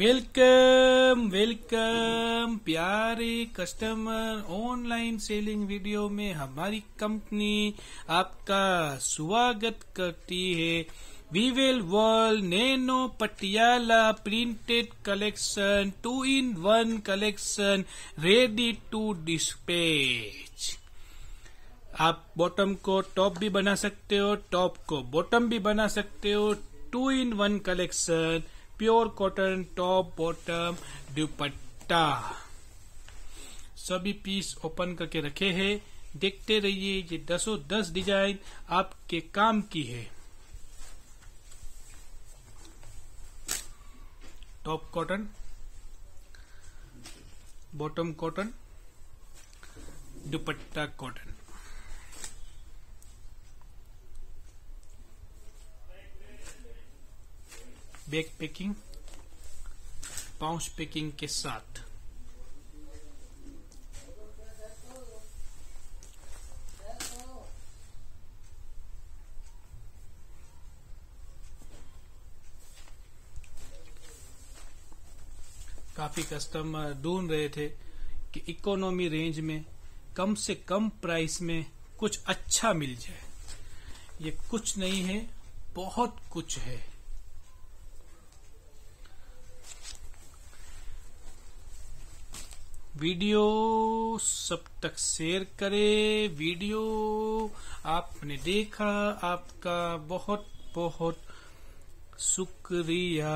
Welcome welcome प्यारे customer online selling video में हमारी कंपनी आपका स्वागत करती है। Vivel world nano Patiala printed collection two in one collection ready to dispatch आप बॉटम को टॉप भी बना सकते हो टॉप को बॉटम भी बना सकते हो two in one collection pure cotton top bottom dupatta. सभी पीस ओपन करके रखे हैं। देखते रहिए ये दसों दस डिज़ाइन आपके काम की है। Top cotton, bottom cotton, dupatta cotton. Back packing pouch packing के साथ। काफ़ी कस्टमर ढूंढ रहे थे कि इकोनॉमी रेंज में कम से कम प्राइस में कुछ अच्छा मिल जाए। ये कुछ नहीं है, बहुत कुछ है। वीडियो सब तक शेयर करे। वीडियो आपने देखा आपका बहुत बहुत शुक्रिया।